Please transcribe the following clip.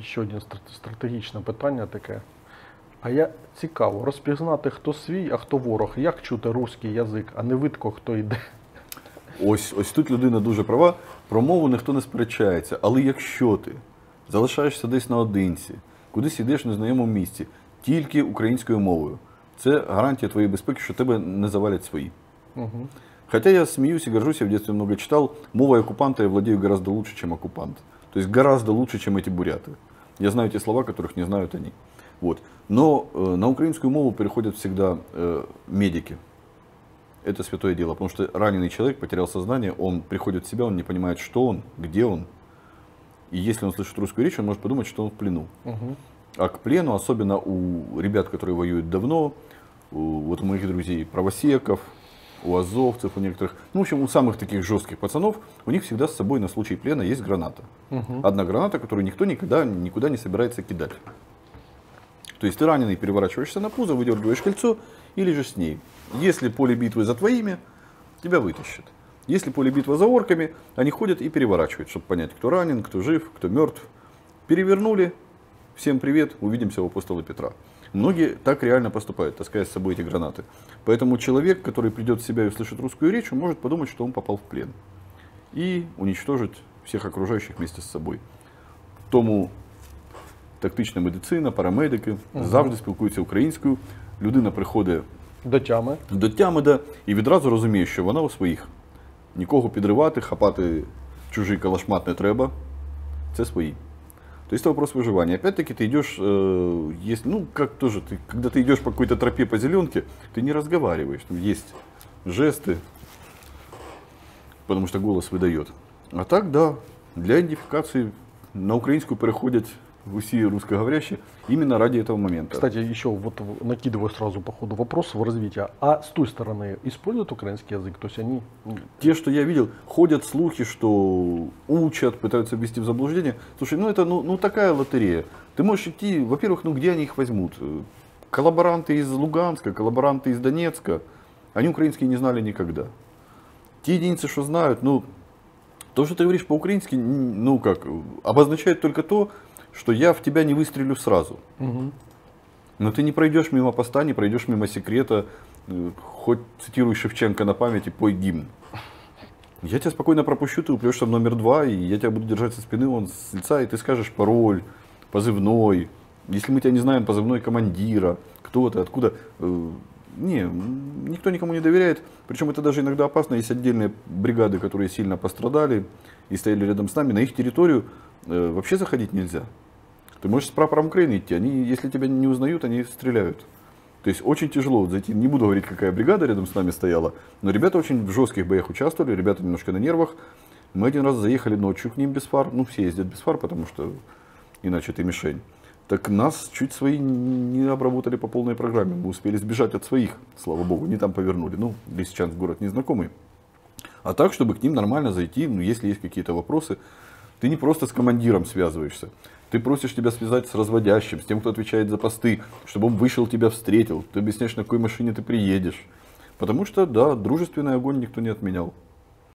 Ще одне стратегічне питання таке. А я цікаво, розпізнати, хто свій, а хто ворог. Як чути руський язик, а не видко, хто йде. Ось, ось тут людина дуже права. Про мову ніхто не сперечається. Але якщо ти залишаєшся десь наодинці, кудись йдеш в незнайомому місці, тільки українською мовою, це гарантія твоєї безпеки, що тебе не завалять свої. Угу. Хотя я смеюсь и горжусь, я в детстве много читал, мовой оккупанта я владею гораздо лучше, чем оккупант. То есть гораздо лучше, чем эти буряты. Я знаю те слова, которых не знают они. Вот. Но э, на украинскую мову переходят всегда э, медики. Это святое дело, потому что раненый человек потерял сознание, он приходит в себя, он не понимает, что он, где он. И если он слышит русскую речь, он может подумать, что он в плену. Угу. А к плену, особенно у ребят, которые воюют давно, у, вот у моих друзей правосеков, у азовцев, у некоторых, ну, в общем, у самых таких жестких пацанов, у них всегда с собой на случай плена есть граната. Угу. Одна граната, которую никто никогда никуда не собирается кидать. То есть ты раненый, переворачиваешься на пузо, выдергиваешь кольцо и лежишь с ней. Если поле битвы за твоими, тебя вытащат. Если поле битвы за орками, они ходят и переворачивают, чтобы понять, кто ранен, кто жив, кто мертв. Перевернули, всем привет, увидимся у апостола Петра. Многие так реально поступают, таская с собой эти гранаты. Поэтому человек, который придет в себя и услышит русскую речь, он может подумать, что он попал в плен. И уничтожить всех окружающих вместе с собой. Тому тактична медицина, парамедики завжди спілкуються українською. Людина приходить До тями. до тями да, і відразу розуміє, що вона у своїх. Нікого підривати, хапати чужий калашмат не треба. Це свої. То есть это вопрос выживания. Опять-таки ты идешь, э, есть, ну как тоже, ты, когда ты идешь по какой-то тропе по зеленке, ты не разговариваешь, там есть жесты, потому что голос выдает. А так, да, для идентификации на украинскую переходят усі русскоговорящие именно ради этого момента. Кстати, еще вот в- накидываю сразу по ходу вопрос в развитие. А с той стороны используют украинский язык? То есть они... ну, Те, что я видел, ходят слухи, что учат, пытаются ввести в заблуждение. Слушай, ну это ну, ну такая лотерея. Ты можешь идти, во-первых, ну где они их возьмут? Э, Коллаборанты из Луганска, коллаборанты из Донецка, они украинский не знали никогда. Те единицы, что знают, ну, то, что ты говоришь по-украински, ну как, обозначает только то, что я в тебя не выстрелю сразу. Мгм. Но ты не пройдешь мимо поста, не пройдешь мимо секрета, э, хоть цитируй Шевченко на память и пой гимн. Я тебя спокойно пропущу, ты упрешься в номер два, и я тебя буду держать со спины, вон, с лица, и ты скажешь пароль, позывной. Если мы тебя не знаем, позывной командира, кто ты, откуда. э, Не, никто никому не доверяет. Причем это даже иногда опасно. Есть отдельные бригады, которые сильно пострадали и стояли рядом с нами. На их территорию э, вообще заходить нельзя. Ты можешь с прапором Украины идти, они, если тебя не узнают, они стреляют. То есть очень тяжело зайти. Не буду говорить, какая бригада рядом с нами стояла, но ребята очень в жестких боях участвовали, ребята немножко на нервах. Мы один раз заехали ночью к ним без фар. Ну, все ездят без фар, потому что иначе ты мишень. Так нас чуть свои не обработали по полной программе. Мы успели сбежать от своих, слава богу, не там повернули. Ну, Лисичанск город незнакомый. А так, чтобы к ним нормально зайти, ну, если есть какие-то вопросы, ты не просто с командиром связываешься. Ты просишь тебя связать с разводящим, с тем, кто отвечает за посты, чтобы он вышел, тебя встретил. Ты объясняешь, на какой машине ты приедешь. Потому что, да, дружественный огонь никто не отменял.